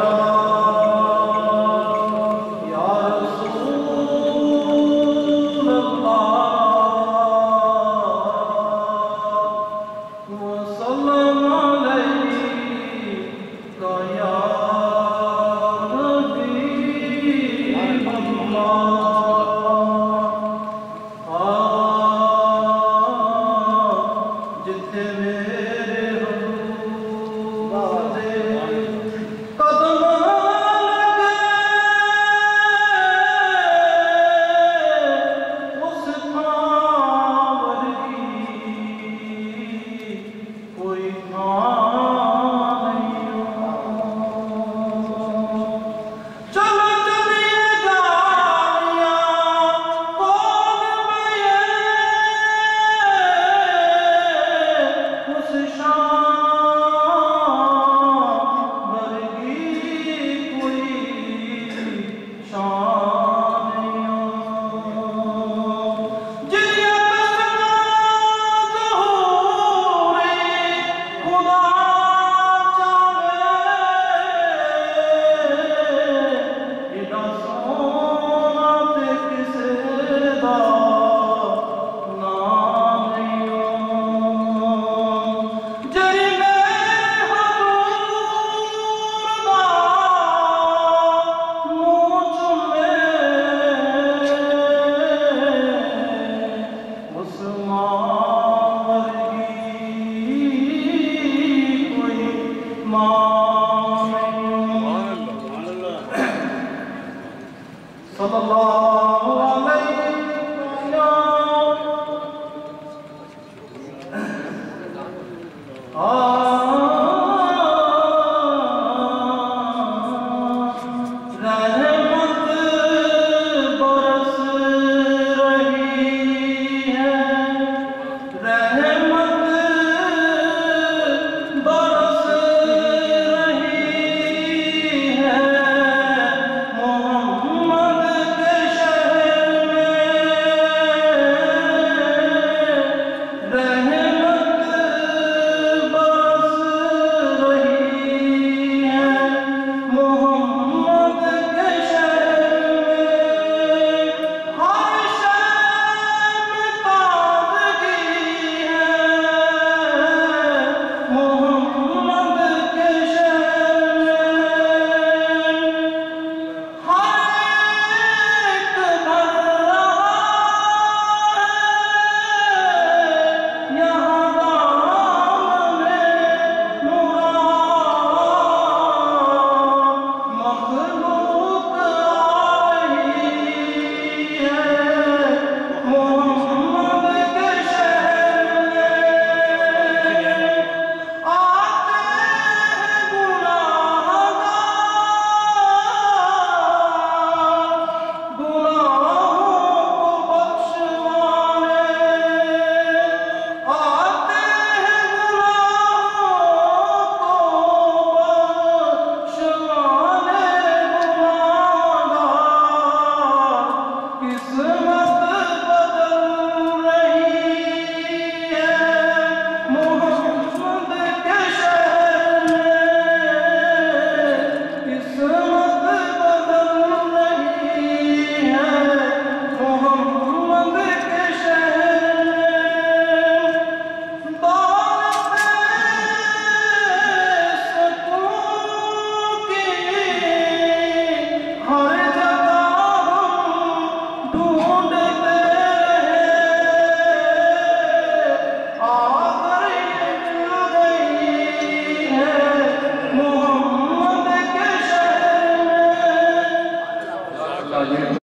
Allah Oh. صلی اللہ